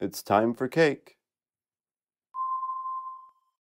It's time for cake.